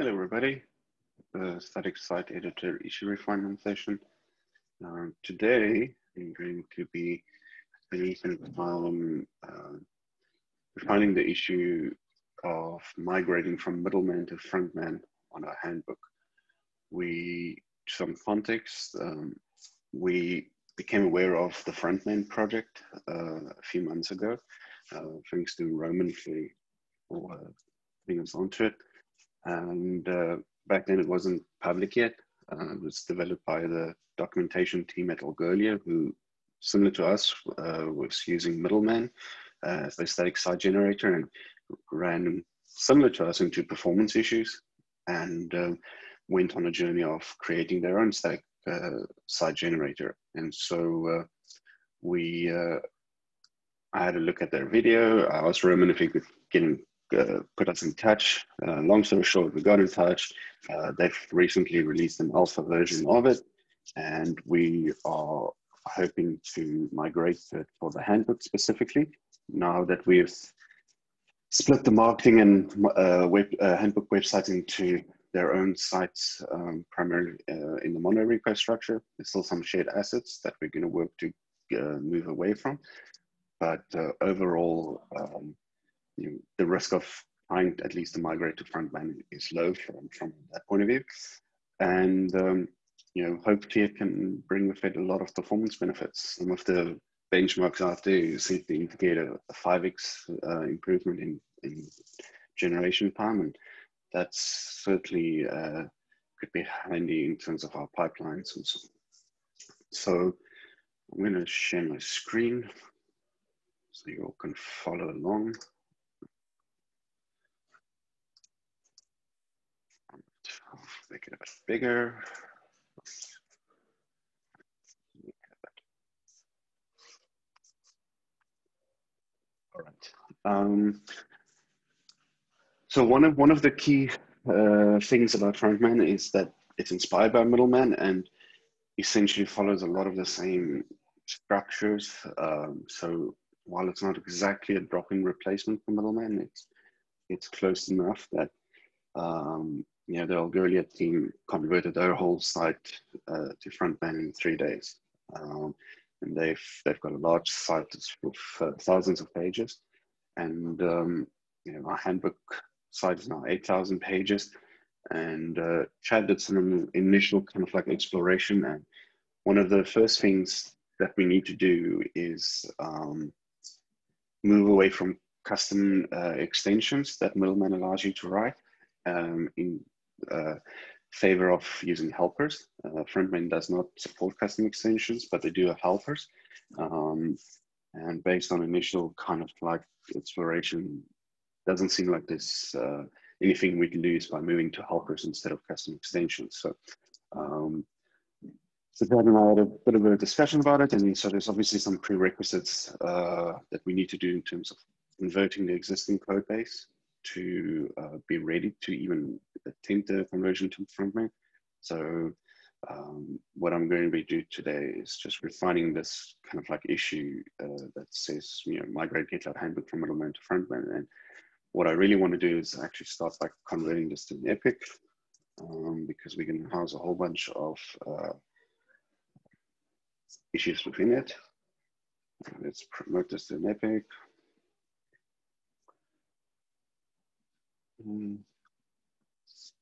Hello, everybody. The static site editor issue refinement session. Um, today, I'm going to be some time uh, refining the issue of migrating from middleman to frontman on our handbook. We, some context, um, we became aware of the frontman project uh, a few months ago, uh, thanks to Roman for, for uh, putting us onto it and uh, back then it wasn't public yet. Uh, it was developed by the documentation team at Algolia, who, similar to us, uh, was using Middleman as their static site generator and ran similar to us into performance issues and um, went on a journey of creating their own static uh, site generator. And so uh, we, uh, I had a look at their video. I asked Roman if he could get uh, put us in touch. Uh, long story short, we got in touch. Uh, they've recently released an alpha version of it, and we are hoping to migrate it for the handbook specifically. Now that we've split the marketing and uh, web, uh, handbook websites into their own sites, um, primarily in the mono repo structure, there's still some shared assets that we're going to work to move away from. But overall, um, you know, the risk of trying at least to migrate to frontman is low from, from that point of view. And, um, you know, hopefully it can bring with it a lot of performance benefits. Some of the benchmarks out there seem to indicate a, a 5x uh, improvement in, in generation time. And that's certainly uh, could be handy in terms of our pipelines and so on. So I'm going to share my screen so you all can follow along. Make it a bit bigger. All right. Um, so one of one of the key uh, things about Frontman is that it's inspired by Middleman and essentially follows a lot of the same structures. Um, so while it's not exactly a drop-in replacement for Middleman, it's it's close enough that um, you know, the Algolia team converted their whole site uh, to frontman in three days. Um, and they've, they've got a large site with uh, thousands of pages. And, um, you know, our handbook site is now 8,000 pages. And uh, Chad did some initial kind of like exploration. And one of the first things that we need to do is um, move away from custom uh, extensions that Middleman allows you to write um, in uh, favor of using helpers. Uh, Frontman does not support custom extensions, but they do have helpers. Um, and based on initial kind of like exploration, doesn't seem like there's uh, anything we can lose by moving to helpers instead of custom extensions. So, um, so Brad and I had a bit of a discussion about it, and so there's obviously some prerequisites uh, that we need to do in terms of converting the existing code base to uh, be ready to even attempt the conversion to frontman. So um, what I'm going to be doing today is just refining this kind of like issue uh, that says, you know, migrate GitLab handbook from middleman to frontman. And what I really want to do is actually start by converting this to an epic um, because we can house a whole bunch of uh, issues within it. Let's promote this to an epic. Mm.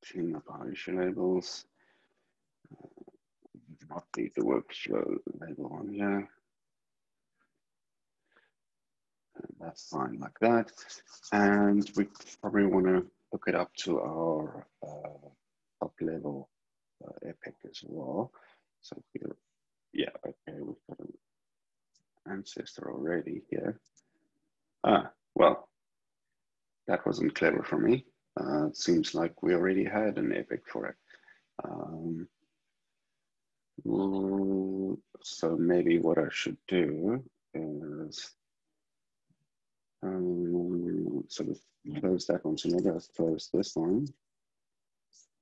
Clean up our issue labels. Uh, not leave the workflow label on here. And that's fine like that. And we probably want to hook it up to our uh, top level uh, epic as well. So here, yeah, okay, we've got an ancestor already here. Ah, well, that wasn't clever for me. Uh, it seems like we already had an epic for it. Um, so maybe what I should do is, um, sort of close that one. So maybe I'll close this one.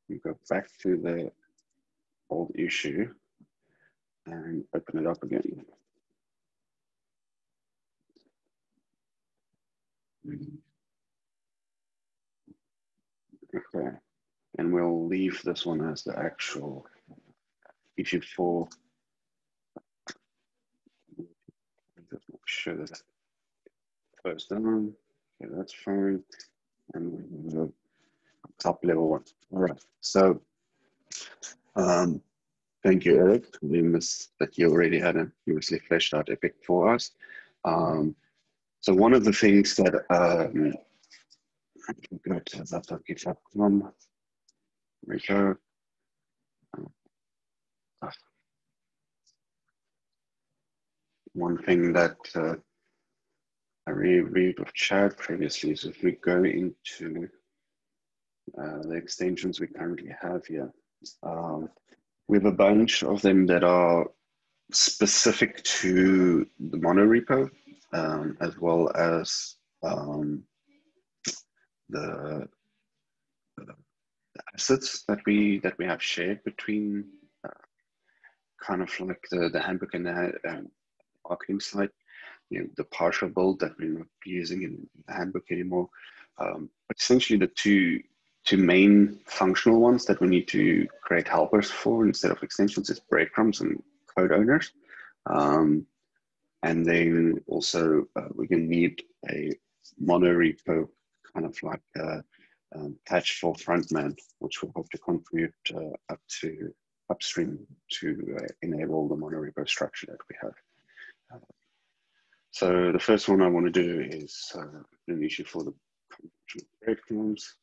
We go back to the old issue and open it up again. Okay. and we'll leave this one as the actual issue for just make sure that close down. Okay, that's fine. And the top level one. All right. So um, thank you, Eric. We missed that you already had a previously fleshed out epic for us. Um, so one of the things that um, go to laptop.github.com. There we go. One thing that uh, I reviewed with Chad previously is if we go into uh, the extensions we currently have here, um, we have a bunch of them that are specific to the monorepo, um, as well as um, the, the, assets that we that we have shared between uh, kind of like the, the handbook and the um, marketing side you know, the partial build that we're not using in the handbook anymore. Um, essentially the two two main functional ones that we need to create helpers for instead of extensions is breadcrumbs and code owners. Um, and then also uh, going to need a monorepo kind of like a, um, patch for frontman, which we hope to contribute uh, up to upstream to uh, enable the monorepo structure that we have. So the first one I want to do is uh, an issue for the breadcrumbs.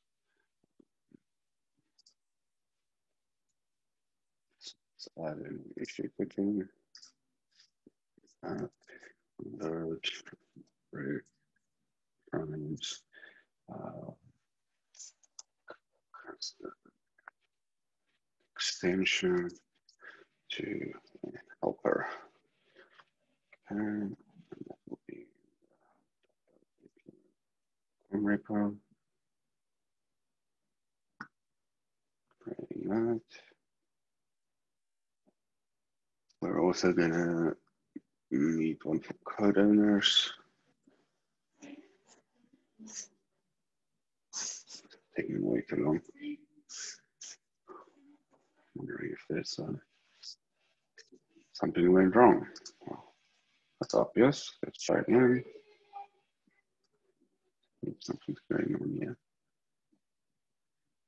Let's add an issue quickly. Uh, load breadcrumbs. Extension to helper. And that will be repo. Creating that. We're also gonna need one for code owners. Taking way too long. Wondering if there's uh, something went wrong. Well, that's obvious. Let's try again something's going on here.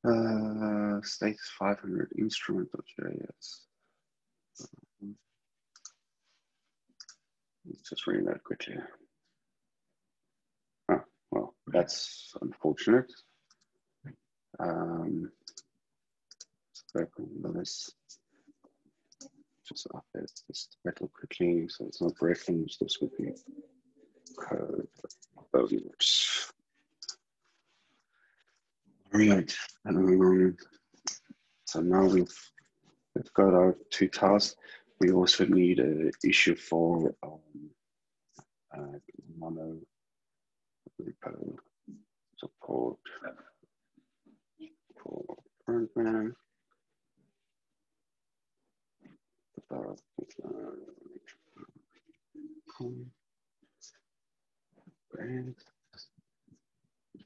Uh, status 500 instrument.js. Let's just read that quickly. Oh, well, that's unfortunate. Um, this. Just update this title quickly so it's not referenced. This would be code bones. Right. Um, so now we've, we've got our two tasks. We also need an issue for um, uh, mono repo support for frontman.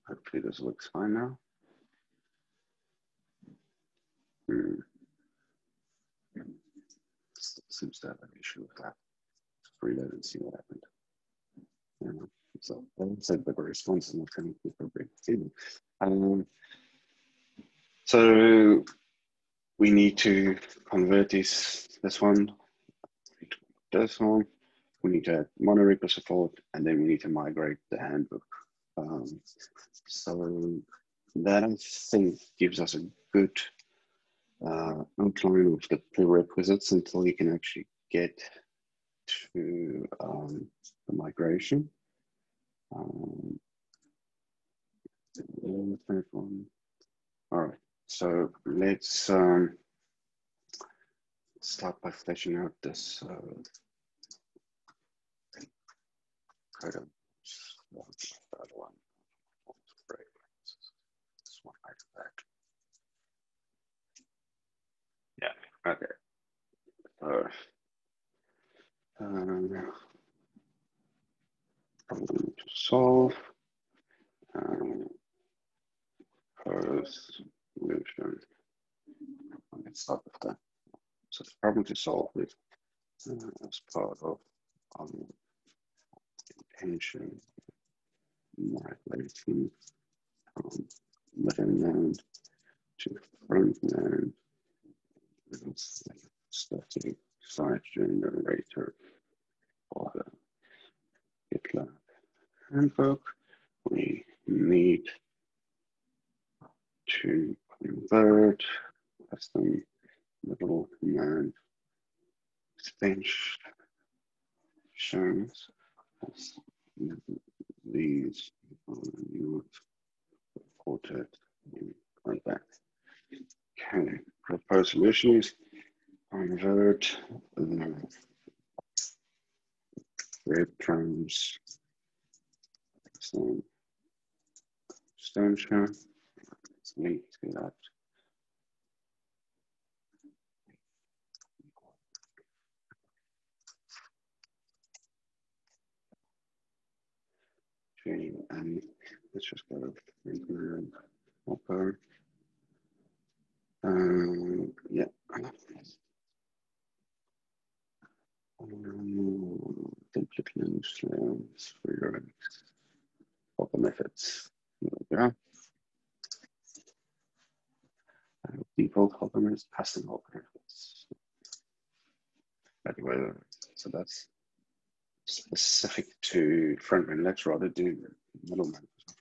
Hopefully this looks fine now. Hmm. Seems to have an issue with that. Just reload and see what happened. Yeah. So that said the response is not coming super big. Um, so we need to convert this this one this one. We need to add monorepo support, and then we need to migrate the handbook. Um, so that I think gives us a good uh, outline of the prerequisites until you can actually get to um, the migration. Um, All right, so let's um, start by fleshing out this uh, kind of that one. This one like that. Okay. Uh, um, to solve. Um, first Let's start with that. So the problem to solve is uh, as part of um, intention migrating from middleman to frontman static site generator for the GitLab handbook. We need to convert custom little command extensions these um, you reported in back. Okay, proposed solution is convert the some extension. Link that. Okay, and let's just go. Um, yeah. Um, template links for your methods. There we go. Uh, helper methods, custom Hopper. Anyway, so that's specific to frontman. Let's rather do middleman. I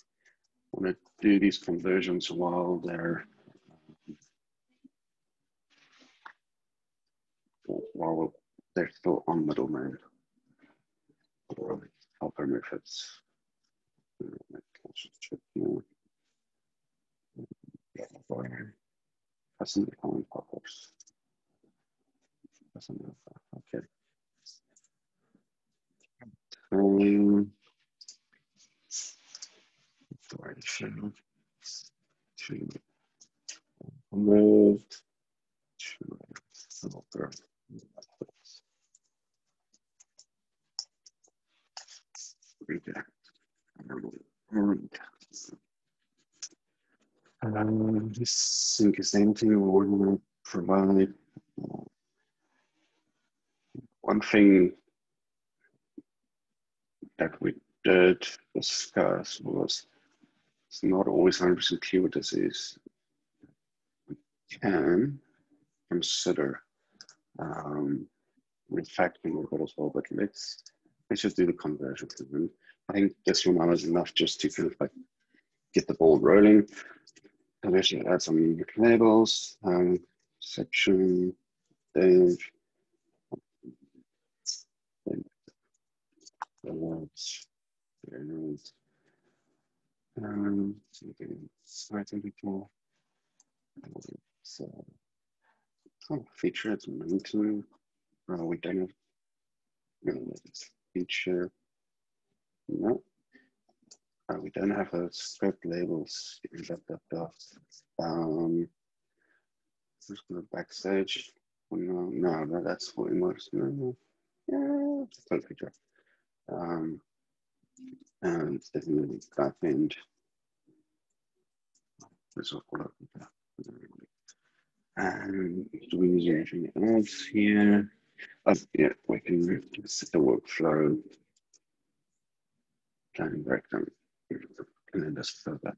want to do these conversions while they're while they're still on middleman. Helper methods. Let's here. Custom calling poppers. Okay. Um, direction to methods. Redact. Um, this sync is empty. Going to provide one thing that we did discuss was it's not always 100% clear what this is. We can consider um, refactoring it as well, but let's let's just do the conversion. I think this one was enough just to kind of like get the ball rolling. And let's add some labels, um, section, Dave, awards. Um, so site people. So, feature it's momentum. Oh, we don't have no, feature. No. Oh, we don't have a script labels. Um, just go backstage. No, no, that's for immerse. No, no. Yeah, a feature. Um, and definitely back end. This is what and do we use anything else here? Uh, yeah, we can set the workflow planning breakdown and then just fill that.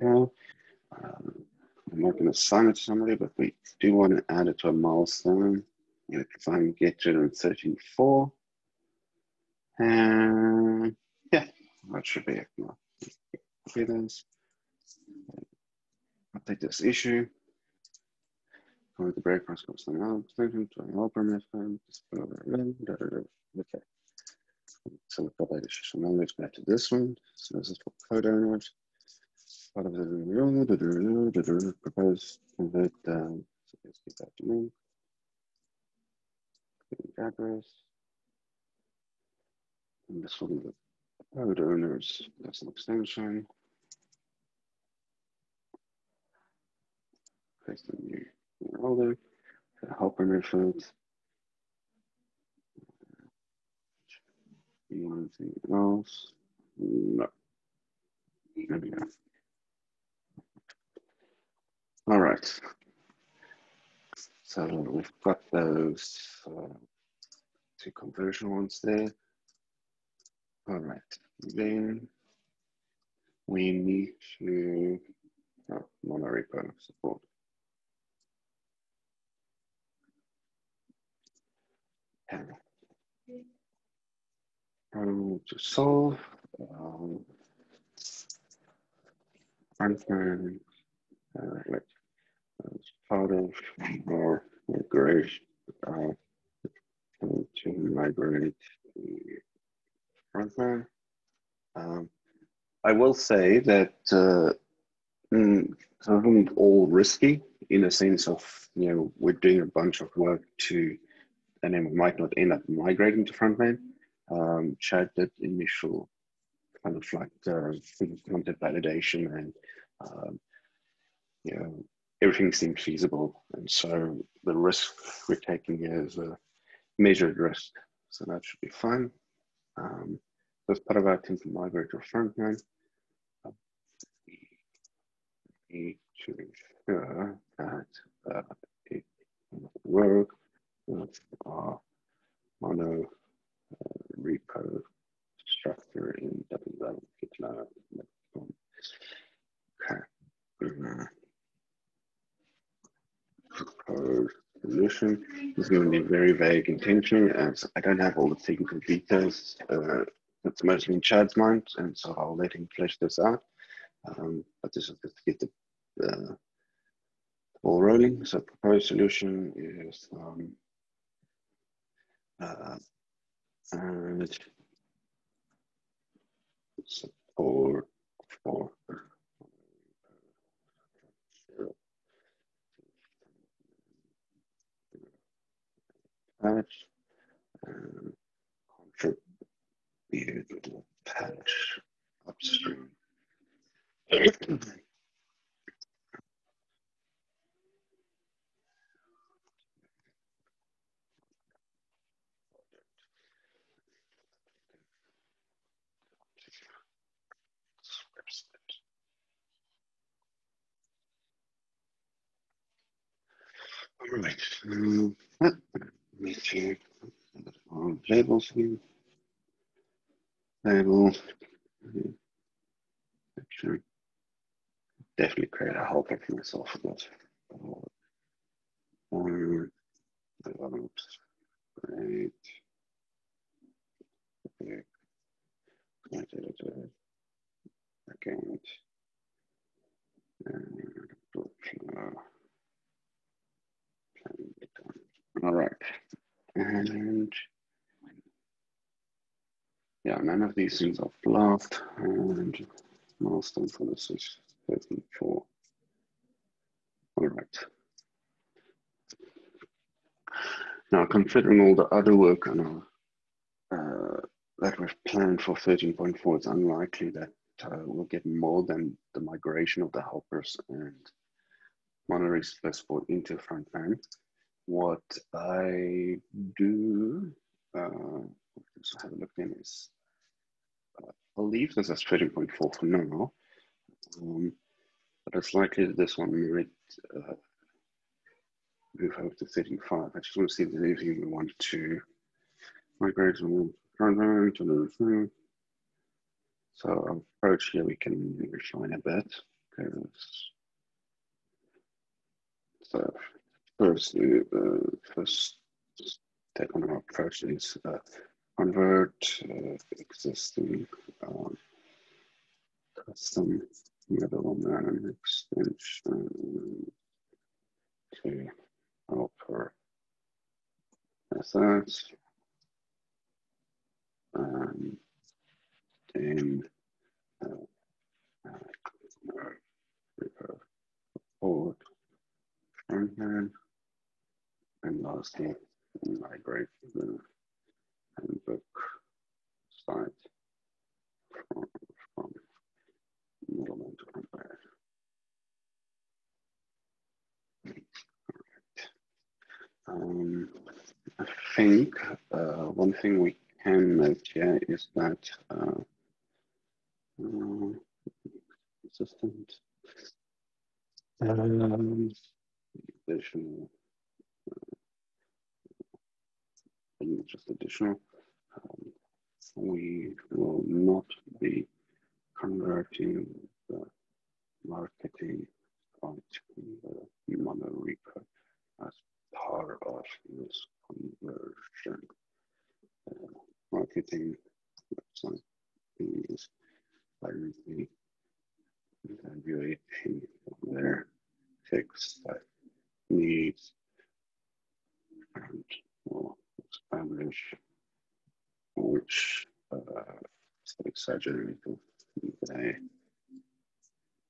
Yeah. Um, I'm not going to assign it to somebody, but we do want to add it to a milestone. You know, if I can get to it in 13.4. And yeah, that should be it. Okay, then update this issue. Go the breakpoints, go something else, extension to an helper method, okay. So we've got that issue. So back to this one. So this is for code owners. Part of the proposed convert um, so let's get that to me. Address. And this will be the code owners. That's an extension. Paste the new folder. Helper method. Anything else? No. Maybe not. All right. So we've got those uh, two conversion ones there. All right. Then we need to oh, monorepo support. Um, to solve um, Frontman, uh, like as part of our migration uh, to migrate frontman. Um, I will say that uh, mm, some all risky in a sense of you know we're doing a bunch of work to and then we might not end up migrating to frontman. Um, Chad did initial kind of like uh, content validation and um, you know everything seems feasible, and so the risk we're taking is a measured risk. So that should be fine. Um, as part of our to migrate to frontman, uh, we to ensure that uh, it work with our mono repo structure in www GitLab. Okay. Proposed solution is going to be very vague intention as I don't have all the technical details. Uh, it's mostly in Chad's mind, and so I'll let him flesh this out. Um, but this is to get the uh, ball rolling. So proposed solution is um, uh, and support for patch and contribute patch upstream. All right. Um, me too. On labels here. Label. Actually, definitely create a helper for myself for that. Um, oops. Great. Okay. Again. And all right. And yeah, none of these things are bluffed. And milestone for this is 34. All right. Now, considering all the other work on our, uh, that we've planned for 13.4, it's unlikely that uh, we'll get more than the migration of the helpers and monorepo plus into front end what I do, uh, just have a look in is, uh, I'll leave this as 13.4 for now, um, but it's likely that this one might uh, move over to 35. I just want to see if there's anything we want to migrate to the thing. So approach here, we can refine a bit. So First, uh, first step on our approach is uh, convert uh, existing um, custom middleman extension to helper methods and then uh, uh, report front and lastly, migrate the handbook site. From, from middleman to compare. Um, I think uh, one thing we can note here is that uh, uh, consistent Um, additional, uh, just additional. Um, we will not be converting the marketing onto the mono repo as part of this conversion. Uh, marketing website is currently evaluating their text that needs and establish which uh, exaggerated they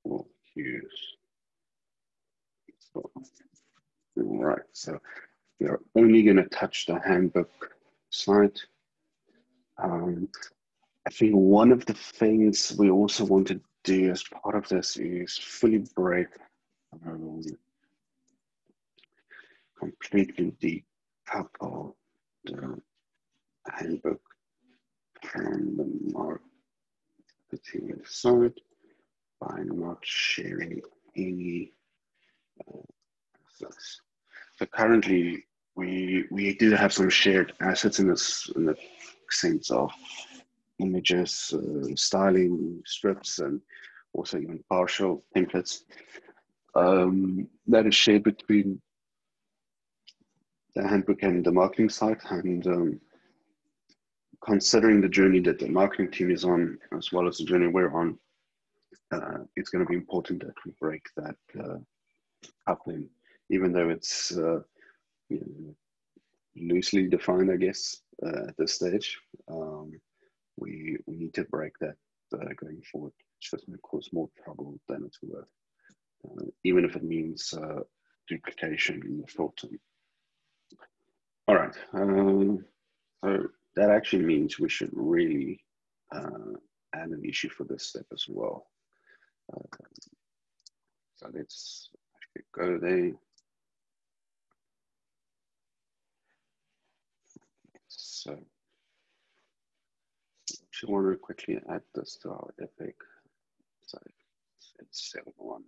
will use. So, right, so we are only going to touch the handbook slide. Um, I think one of the things we also want to do as part of this is fully break, um, completely decouple the handbook from the marketing side by not sharing any uh, assets. So currently, we we do have some shared assets in this in the sense of images, uh, styling, strips, and also even partial templates. Um, that is shared between the handbook and the marketing site. And um, considering the journey that the marketing team is on, as well as the journey we're on, uh, it's going to be important that we break that uh, coupling, even though it's uh, you know, loosely defined, I guess, uh, at this stage. Um, we we need to break that uh, going forward. It's just going to cause more trouble than it's worth, uh, even if it means duplication in the short term. All right, um, so that actually means we should really uh, add an issue for this step as well. Uh, so let's go there. So actually want to quickly add this to our epic. So it's seven one.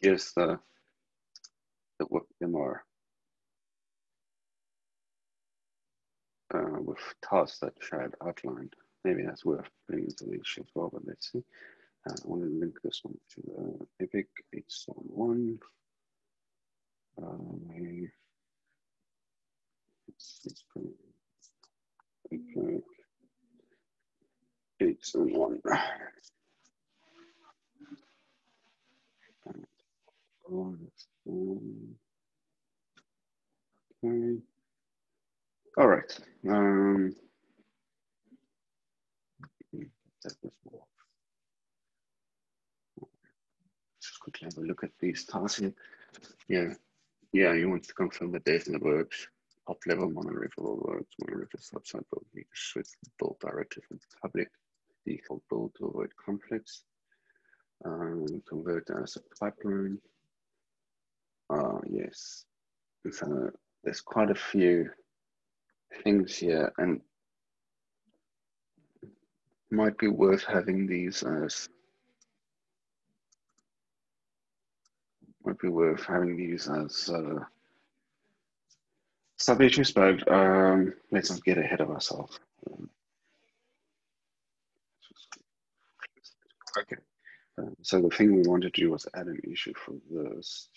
Here's the the WebMR uh, with tasks that Chad outlined. Maybe that's worth putting into the issue as well, but let's see. Uh, I want to link this one to the Epic 871. Um, it's, it's pretty, okay. 871. Okay. All right. Um, Just quickly have a look at these tasks. Yeah, yeah, you want to confirm the data in the works, top level monoreferable works, monoreferable subsite build, you switch build directly from public default build to avoid conflicts. Um, convert as a pipeline. Uh, yes, so there's quite a few things here and might be worth having these as might be worth having these as uh, sub issues, but um, let's not get ahead of ourselves. Okay. Um, so the thing we wanted to do was add an issue for this.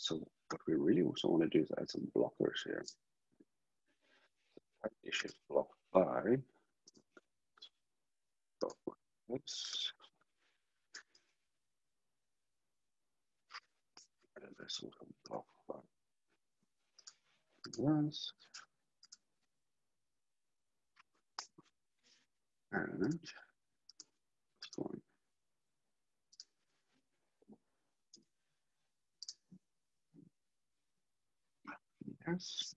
So what we really also want to do is add some blockers here. Issues blocked by Oops. And this come off about once. And this one. Yes.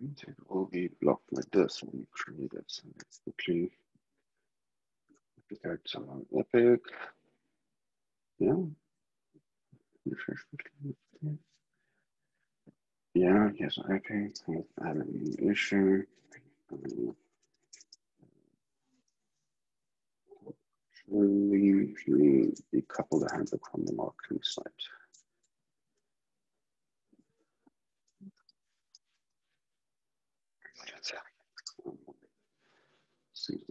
It will be blocked like this when you create it. So let's quickly Start on Epic. Yeah. Yeah, yes, okay. I have an issue. we decouple the handbook from the marketing site.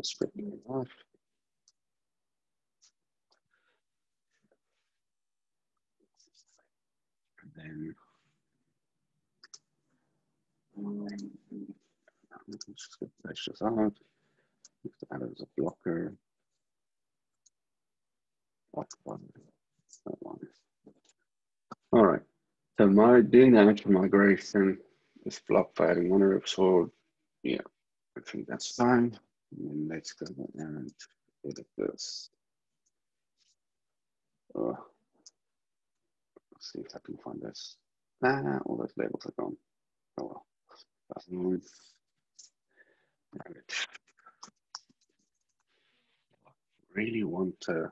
The script off. And then let's get this out. Add as a blocker. Block one. That one. All right. So my doing damage for migration is block fighting one so yeah, I think that's fine. And let's go and edit this. Uh, see if I can find this. Ah, all those labels are gone. Oh well. Um. Really want to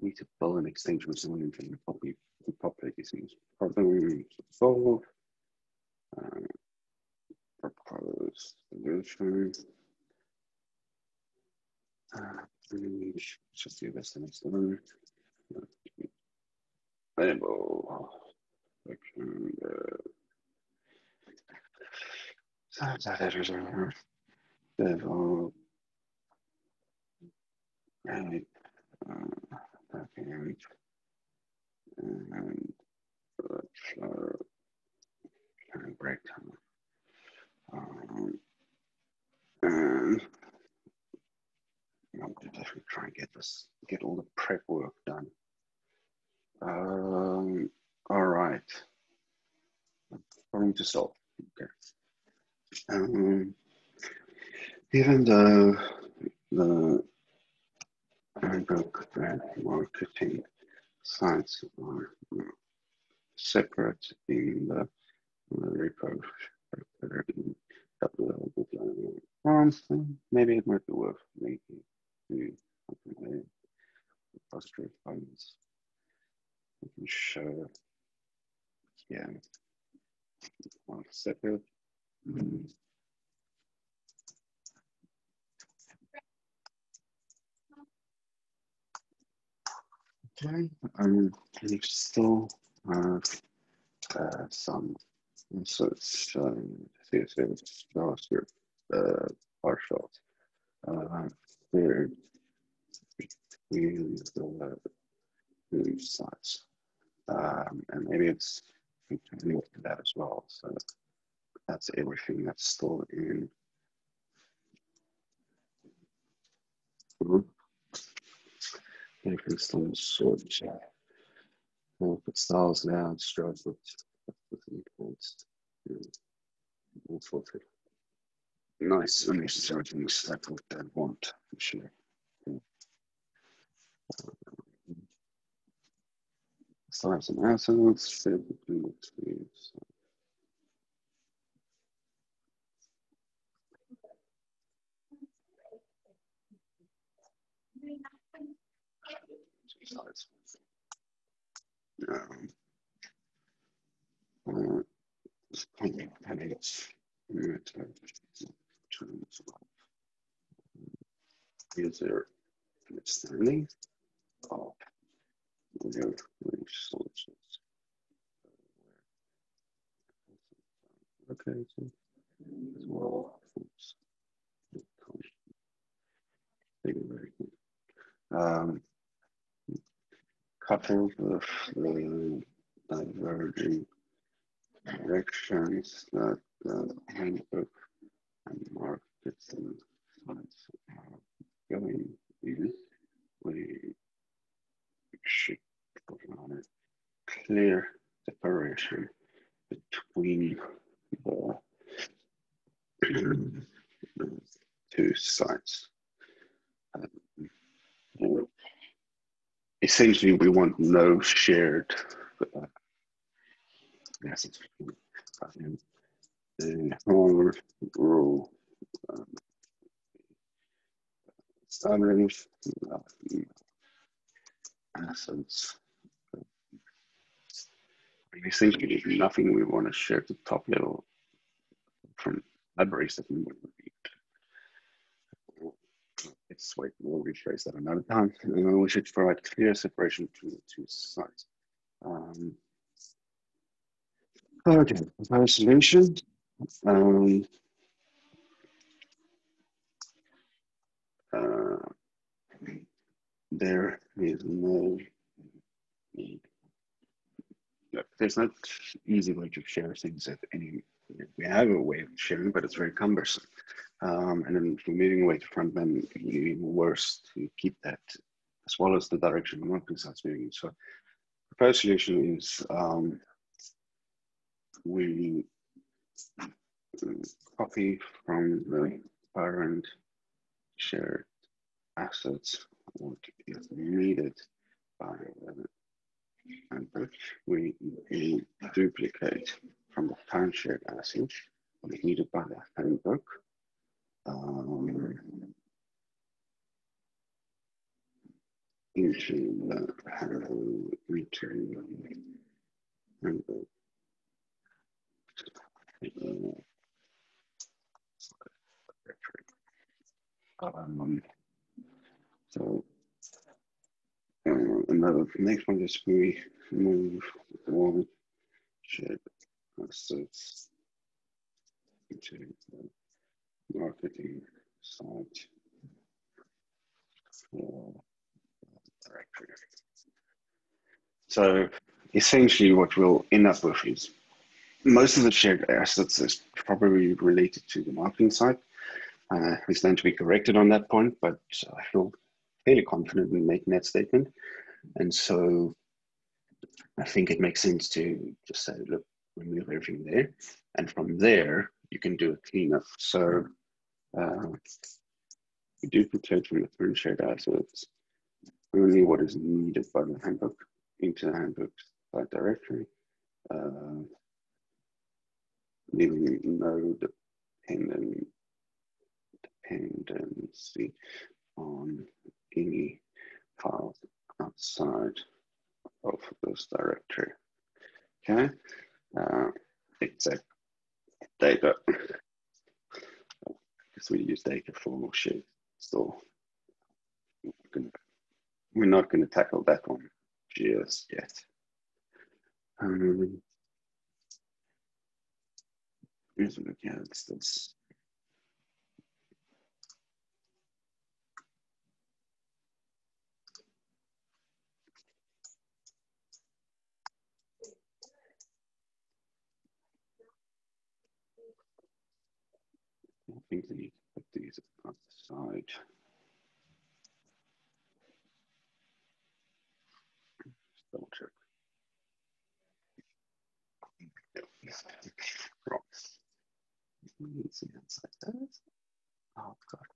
need to build an extension with someone can probably populate these things. Problem solve. Um, propose solution. Uh, just do this next one. Uh, develop. Right. Uh, package. And let's uh, breakdown. Um, and I'm definitely try and get this, get all the prep work done. Um, all right. Problem to solve. Okay. Um, even though the handbook and marketing sites are separate in the, the repo maybe it might be worth making to the repository files. We can show, yeah, one separate. Mm. Okay, um, we still have uh, some inserts, um, CSS, JavaScript, uh, partials. Uh, here between the two sides. Um, and maybe it's look at that as well. So that's everything that's still in. Everything's still in sort. We'll put styles now, stroke All. Nice, and this is everything settled that want, for sure. Stars and assets. Um, uh, headaches. User understanding of solutions. Okay, so as well. Good. Um, coupled with the diverging directions that the handbook and marketing sites are going in, we should a clear separation between the, the two sites. Um, essentially, we want no shared uh, message. The home rule um, standards, assets. Essentially, there's nothing we want to share to top level from libraries that we would read. let's wait, we'll rephrase that another time. We should provide clear separation between the two sites. Um, okay, solution. Um, uh, there is no. There's not easy way to share things at any. We have a way of sharing, but it's very cumbersome. Um, and then if moving away to Frontman, even worse to keep that as well as the direction the marketing side's moving. So proposed solution is um, we copy from the parent shared assets what is needed by the we, we duplicate from the parent shared assets what is needed by the handbook. Um, into the handle return handle um, so and the next one is we move one shared assets into the marketing site for directory. So essentially what we'll end up with is most of the shared assets is probably related to the marketing side. Uh, we stand to be corrected on that point, but I feel fairly confident in making that statement. And so I think it makes sense to just say, look, remove everything there. And from there, you can do a cleanup. So uh, we duplicate from the current shared assets only what is needed by the handbook into the handbook directory, uh, no dependent dependency on any files outside of this directory. Okay, uh, exact data because we use data for shared store. We're not going to tackle that one just yet. Um, here's a look at this. I think we need to put these on the side. Just double check. Wrong. See inside that. Oh god.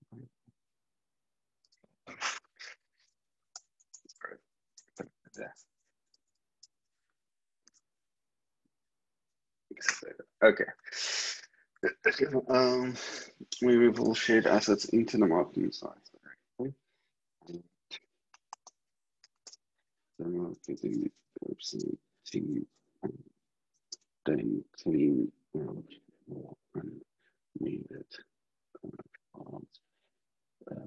Okay. Um, we will shared assets into the marketing side. Then clean out files that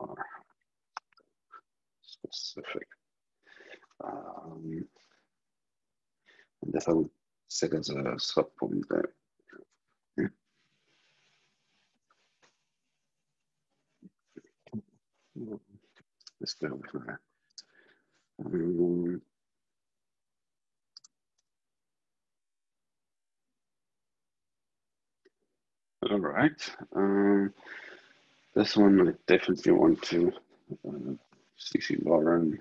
are specific. Um, and that I would set as a sub point there. Let's go with that. Um, all right. Um, this one I definitely want to uh, CC Lauren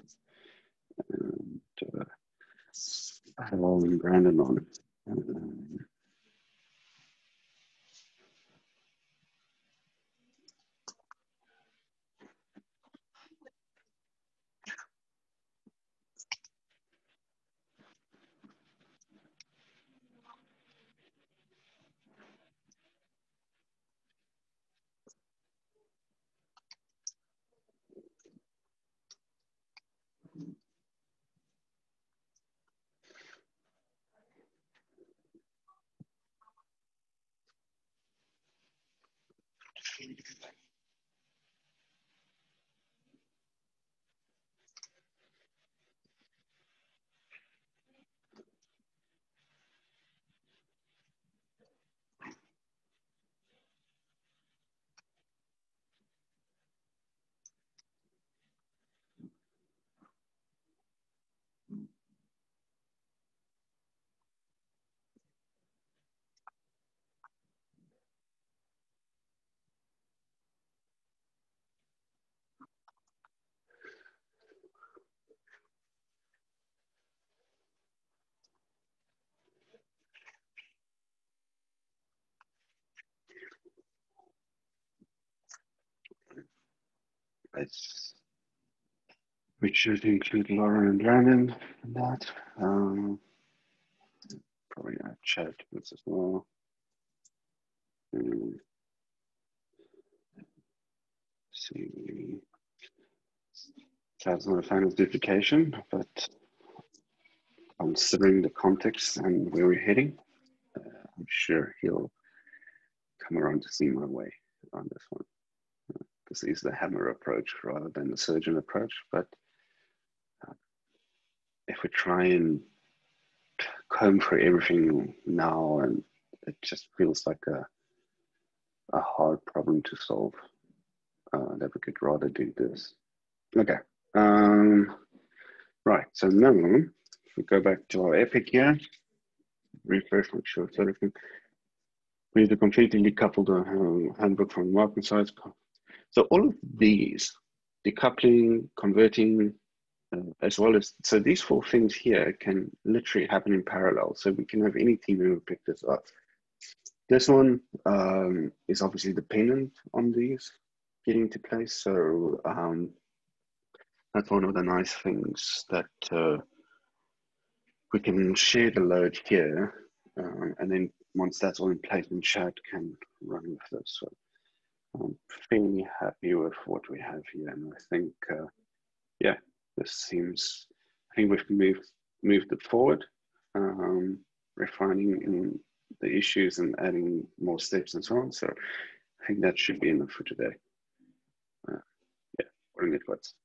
and uh, Hello, and Brandon on. Um, We should include Laura and Brandon in that. Um, probably not chat this as well. Um, see, that's not a fan of duplication, but considering the context and where we're heading, uh, I'm sure he'll come around to see my way on this one is the hammer approach rather than the surgeon approach. But uh, if we try and comb through everything now, and it just feels like a a hard problem to solve, uh, that we could rather do this. Okay. Um, right. So now, if we go back to our epic here, refresh, make sure it's everything. We have completely decoupled the uh, handbook from market size, so all of these, decoupling, converting, uh, as well as, so these four things here can literally happen in parallel. So we can have any team member pick this up. This one um, is obviously dependent on these getting to place. So um, that's one of the nice things that uh, we can share the load here. Um, and then once that's all in place, then Chad can run with this. So I'm fairly happy with what we have here, and I think, uh, yeah, this seems. I think we've moved moved it forward, um, refining in the issues and adding more steps and so on. So I think that should be enough for today. Uh, yeah, what are your thoughts?